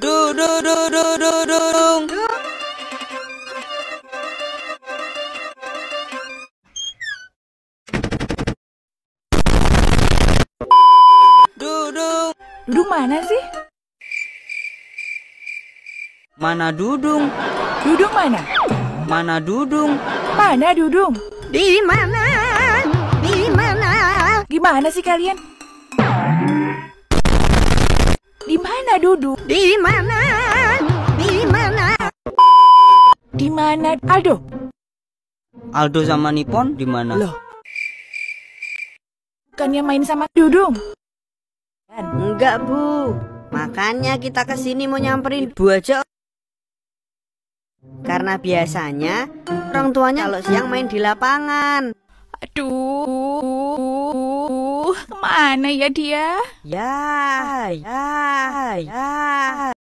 Du du du du du du dung. Dudung. Dudung mana sih? Mana dudung? Dudung mana? Mana dudung? Mana Dudung? Di mana? Di mana? Gimana sih kalian? Di mana Dudung? Di mana? Di mana? Di mana Aldo? Aldo sama Nippon di mana? Loh. Bukannya main sama Dudung? Enggak, Bu. Makanya kita ke sini mau nyamperin Bu aja. Karena biasanya orang tuanya kalau siang main di lapangan. Aduh, ke mana ya dia? Ya, ya, ya.